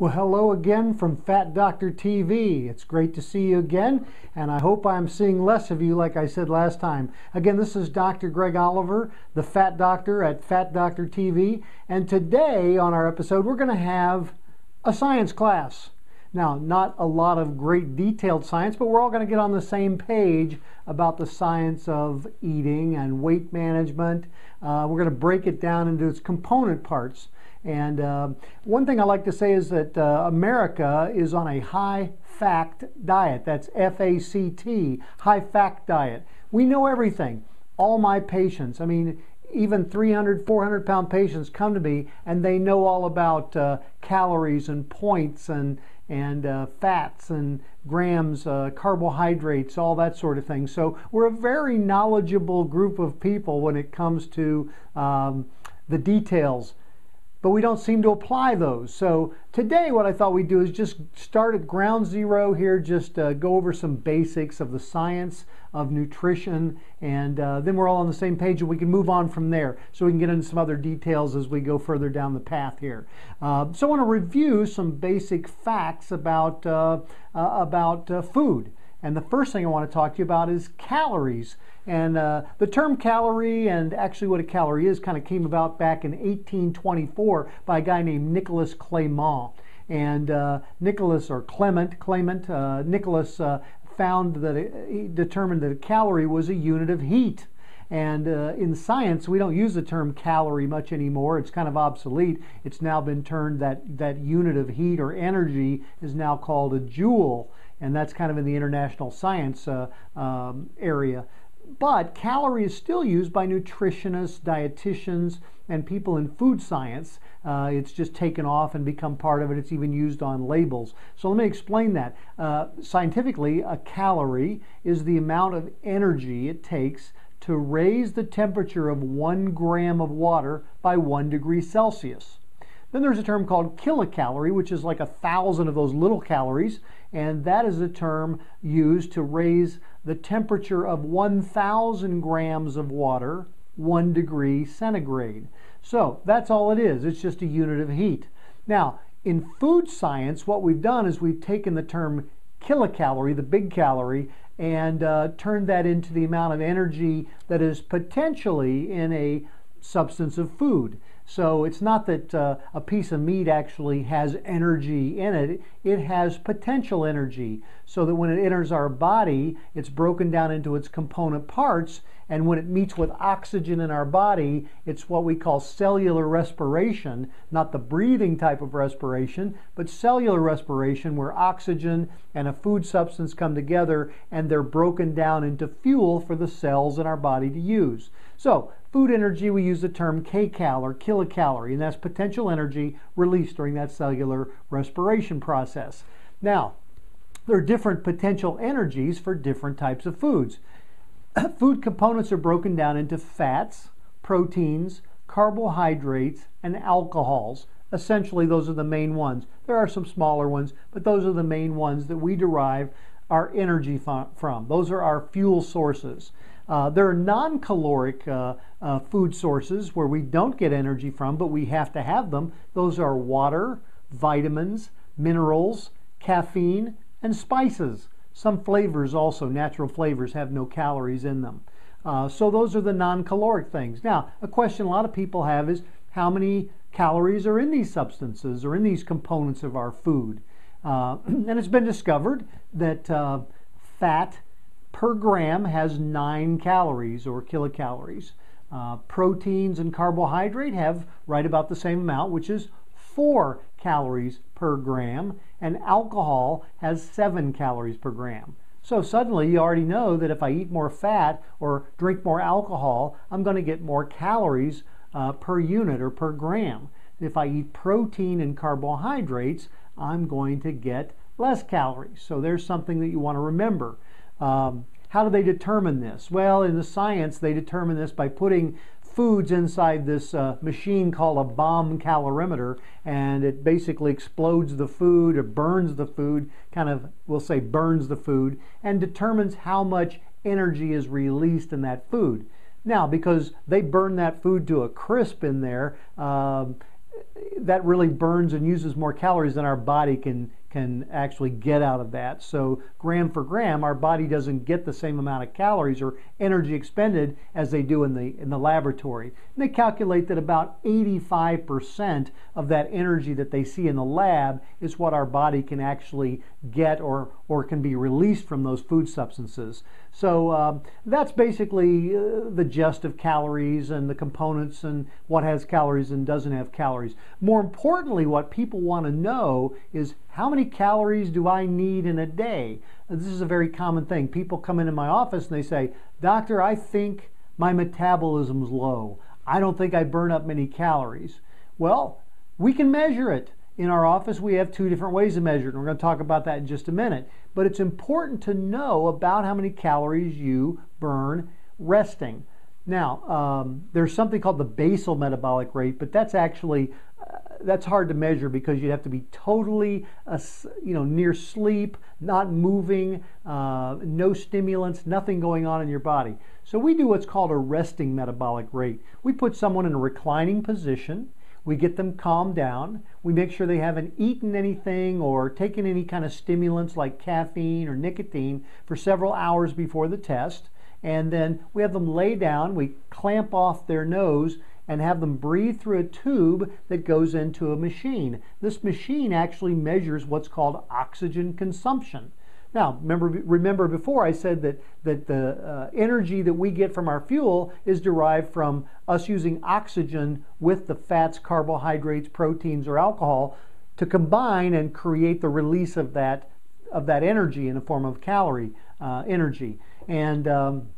Well, hello again from Fat Doctor TV. It's great to see you again, and I hope I'm seeing less of you like I said last time. Again, this is Dr. Greg Oliver, the Fat Doctor at Fat Doctor TV, and today on our episode, we're going to have a science class. Now, not a lot of great detailed science, but we're all going to get on the same page about the science of eating and weight management. Uh, we're going to break it down into its component parts. And uh, one thing I like to say is that uh, America is on a high fact diet. That's F A C T, high fact diet. We know everything. All my patients, I mean, even 300, 400 pound patients come to me and they know all about uh, calories and points and, and uh, fats and grams, uh, carbohydrates, all that sort of thing. So we're a very knowledgeable group of people when it comes to um, the details but we don't seem to apply those. So today what I thought we'd do is just start at ground zero here, just uh, go over some basics of the science of nutrition, and uh, then we're all on the same page and we can move on from there so we can get into some other details as we go further down the path here. Uh, so I want to review some basic facts about, uh, uh, about uh, food. And the first thing I want to talk to you about is calories. And uh, the term calorie and actually what a calorie is kind of came about back in 1824 by a guy named Nicholas Clement. And uh, Nicholas, or Clement, Clement, uh, Nicholas uh, found that it, he determined that a calorie was a unit of heat. And uh, in science, we don't use the term calorie much anymore. It's kind of obsolete. It's now been turned that that unit of heat or energy is now called a joule, and that's kind of in the international science uh, um, area. But calorie is still used by nutritionists, dietitians, and people in food science. Uh, it's just taken off and become part of it. It's even used on labels. So let me explain that. Uh, scientifically, a calorie is the amount of energy it takes to raise the temperature of one gram of water by one degree Celsius. Then there's a term called kilocalorie, which is like a thousand of those little calories, and that is a term used to raise the temperature of 1,000 grams of water one degree centigrade. So that's all it is. It's just a unit of heat. Now, in food science, what we've done is we've taken the term kilocalorie, the big calorie, and uh, turned that into the amount of energy that is potentially in a substance of food. So it's not that uh, a piece of meat actually has energy in it, it has potential energy. So that when it enters our body, it's broken down into its component parts. And when it meets with oxygen in our body, it's what we call cellular respiration, not the breathing type of respiration, but cellular respiration, where oxygen and a food substance come together and they're broken down into fuel for the cells in our body to use. So Food energy, we use the term kcal or kilocalorie, and that's potential energy released during that cellular respiration process. Now, there are different potential energies for different types of foods. Food components are broken down into fats, proteins, carbohydrates, and alcohols. Essentially, those are the main ones. There are some smaller ones, but those are the main ones that we derive our energy from. Those are our fuel sources. Uh, there are non caloric uh, uh, food sources where we don't get energy from, but we have to have them. Those are water, vitamins, minerals, caffeine, and spices. Some flavors also, natural flavors, have no calories in them. Uh, so those are the non caloric things. Now, a question a lot of people have is how many calories are in these substances or in these components of our food? Uh, and it's been discovered that uh, fat per gram has 9 calories or kilocalories. Uh, proteins and carbohydrate have right about the same amount, which is 4 calories per gram, and alcohol has 7 calories per gram. So suddenly you already know that if I eat more fat or drink more alcohol, I'm going to get more calories uh, per unit or per gram. If I eat protein and carbohydrates, I'm going to get less calories. So there's something that you want to remember. Um, how do they determine this? Well, in the science, they determine this by putting foods inside this uh, machine called a bomb calorimeter, and it basically explodes the food or burns the food, kind of, we'll say burns the food, and determines how much energy is released in that food. Now, because they burn that food to a crisp in there, um, that really burns and uses more calories than our body can can actually get out of that. So gram for gram, our body doesn't get the same amount of calories or energy expended as they do in the in the laboratory. And they calculate that about 85% of that energy that they see in the lab is what our body can actually get or or can be released from those food substances. So um, that's basically uh, the gist of calories and the components and what has calories and doesn't have calories. More importantly, what people want to know is how many calories do I need in a day? This is a very common thing. People come into my office and they say, Doctor, I think my metabolism's low. I don't think I burn up many calories. Well, we can measure it. In our office, we have two different ways to measure it, we're going to talk about that in just a minute. But it's important to know about how many calories you burn resting. Now, um, there's something called the basal metabolic rate, but that's actually that's hard to measure because you have to be totally, uh, you know, near sleep, not moving, uh, no stimulants, nothing going on in your body. So we do what's called a resting metabolic rate. We put someone in a reclining position. We get them calmed down. We make sure they haven't eaten anything or taken any kind of stimulants like caffeine or nicotine for several hours before the test and then we have them lay down, we clamp off their nose and have them breathe through a tube that goes into a machine. This machine actually measures what's called oxygen consumption. Now, remember, remember before I said that, that the uh, energy that we get from our fuel is derived from us using oxygen with the fats, carbohydrates, proteins, or alcohol to combine and create the release of that, of that energy in the form of calorie uh, energy. And um,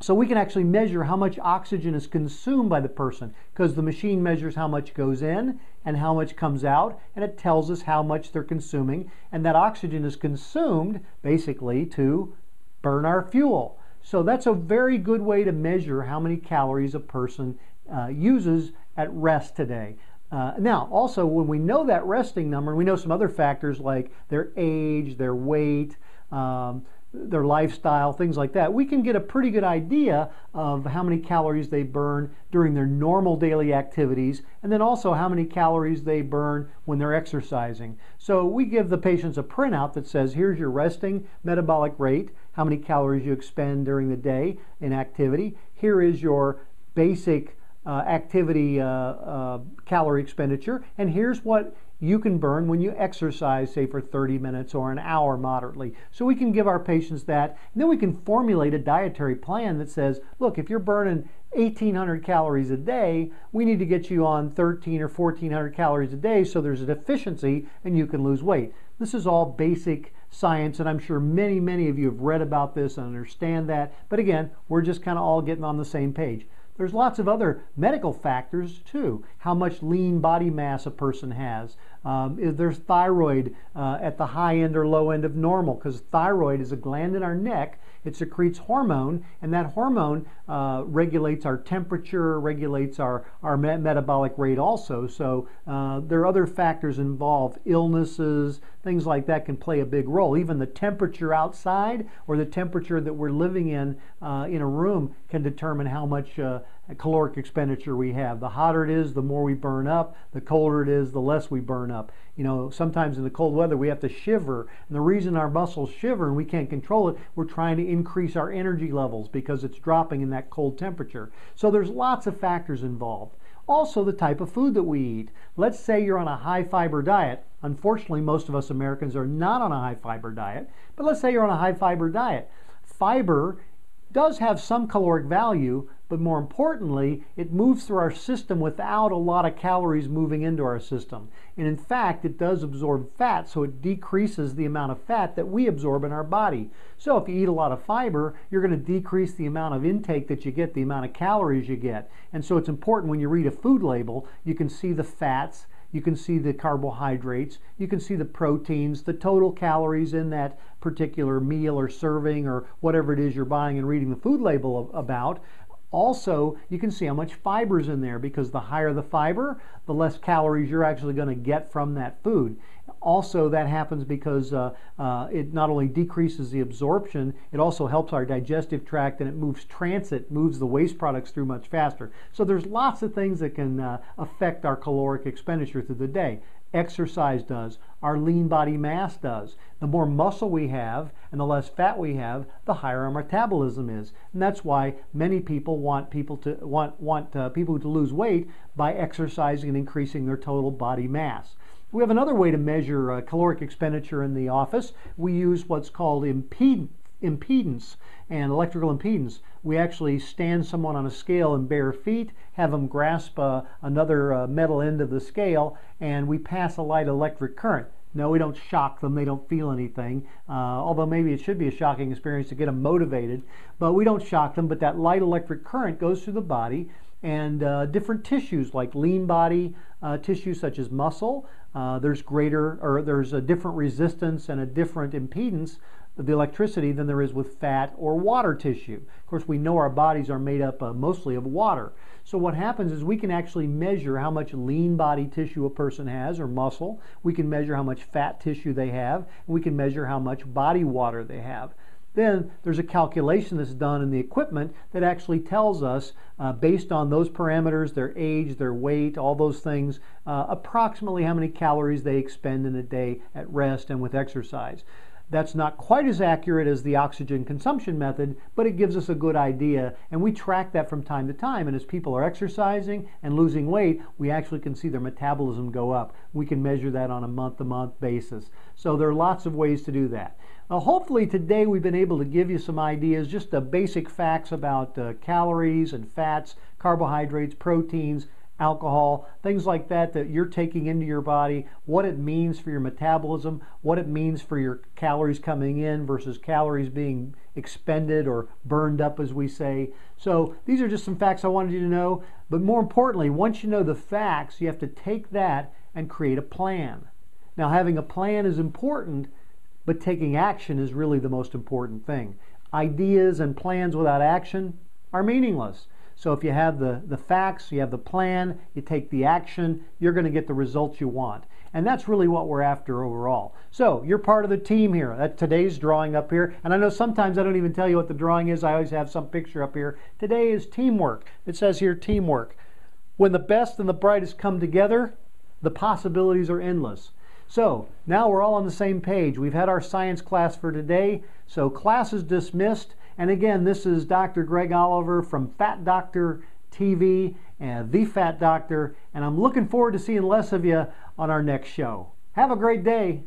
so we can actually measure how much oxygen is consumed by the person because the machine measures how much goes in and how much comes out, and it tells us how much they're consuming. And that oxygen is consumed basically to burn our fuel. So that's a very good way to measure how many calories a person uh, uses at rest today. Uh, now, also, when we know that resting number, we know some other factors like their age, their weight, um, their lifestyle, things like that, we can get a pretty good idea of how many calories they burn during their normal daily activities, and then also how many calories they burn when they're exercising. So we give the patients a printout that says, here's your resting metabolic rate, how many calories you expend during the day in activity. Here is your basic uh, activity uh, uh, calorie expenditure, and here's what you can burn when you exercise, say for 30 minutes or an hour moderately. So we can give our patients that, and then we can formulate a dietary plan that says, look, if you're burning 1800 calories a day, we need to get you on 13 or 1400 calories a day so there's a deficiency and you can lose weight. This is all basic science, and I'm sure many, many of you have read about this and understand that. But again, we're just kind of all getting on the same page. There's lots of other medical factors too. How much lean body mass a person has. Um, is there's thyroid uh, at the high end or low end of normal? Because thyroid is a gland in our neck. It secretes hormone, and that hormone uh, regulates our temperature, regulates our, our me metabolic rate also. So uh, there are other factors involved. Illnesses, things like that can play a big role. Even the temperature outside or the temperature that we're living in uh, in a room can determine how much uh, caloric expenditure we have. The hotter it is, the more we burn up. The colder it is, the less we burn up. You know, sometimes in the cold weather we have to shiver. And the reason our muscles shiver and we can't control it, we're trying to increase our energy levels because it's dropping in that cold temperature. So there's lots of factors involved. Also, the type of food that we eat. Let's say you're on a high fiber diet. Unfortunately, most of us Americans are not on a high fiber diet, but let's say you're on a high fiber diet. Fiber does have some caloric value, but more importantly, it moves through our system without a lot of calories moving into our system. And in fact, it does absorb fat, so it decreases the amount of fat that we absorb in our body. So if you eat a lot of fiber, you're going to decrease the amount of intake that you get, the amount of calories you get. And so it's important when you read a food label, you can see the fats you can see the carbohydrates, you can see the proteins, the total calories in that particular meal or serving or whatever it is you're buying and reading the food label about. Also, you can see how much fiber is in there because the higher the fiber, the less calories you're actually going to get from that food. Also, that happens because uh, uh, it not only decreases the absorption, it also helps our digestive tract and it moves transit, moves the waste products through much faster. So there's lots of things that can uh, affect our caloric expenditure through the day. Exercise does, our lean body mass does. The more muscle we have and the less fat we have, the higher our metabolism is. And that's why many people want people to want want uh, people to lose weight by exercising and increasing their total body mass. We have another way to measure uh, caloric expenditure in the office. We use what's called impedance impedance and electrical impedance. We actually stand someone on a scale in bare feet, have them grasp uh, another uh, metal end of the scale, and we pass a light electric current. No, we don't shock them. They don't feel anything. Uh, although maybe it should be a shocking experience to get them motivated. But we don't shock them. But that light electric current goes through the body and uh, different tissues like lean body uh, tissues such as muscle. Uh, there's greater or there's a different resistance and a different impedance of the electricity than there is with fat or water tissue. Of course, we know our bodies are made up uh, mostly of water. So what happens is we can actually measure how much lean body tissue a person has or muscle. We can measure how much fat tissue they have. And we can measure how much body water they have. Then there's a calculation that's done in the equipment that actually tells us, uh, based on those parameters, their age, their weight, all those things, uh, approximately how many calories they expend in a day at rest and with exercise. That's not quite as accurate as the oxygen consumption method, but it gives us a good idea, and we track that from time to time. And as people are exercising and losing weight, we actually can see their metabolism go up. We can measure that on a month to month basis. So there are lots of ways to do that. Now, hopefully today we've been able to give you some ideas, just the basic facts about uh, calories and fats, carbohydrates, proteins, alcohol, things like that that you're taking into your body, what it means for your metabolism, what it means for your calories coming in versus calories being expended or burned up, as we say. So these are just some facts I wanted you to know. But more importantly, once you know the facts, you have to take that and create a plan. Now, having a plan is important, but taking action is really the most important thing. Ideas and plans without action are meaningless. So if you have the, the facts, you have the plan, you take the action, you're going to get the results you want. And that's really what we're after overall. So you're part of the team here. That today's drawing up here. And I know sometimes I don't even tell you what the drawing is. I always have some picture up here. Today is teamwork. It says here teamwork. When the best and the brightest come together, the possibilities are endless. So now we're all on the same page. We've had our science class for today. So class is dismissed. And again, this is Dr. Greg Oliver from Fat Doctor TV and The Fat Doctor, and I'm looking forward to seeing less of you on our next show. Have a great day.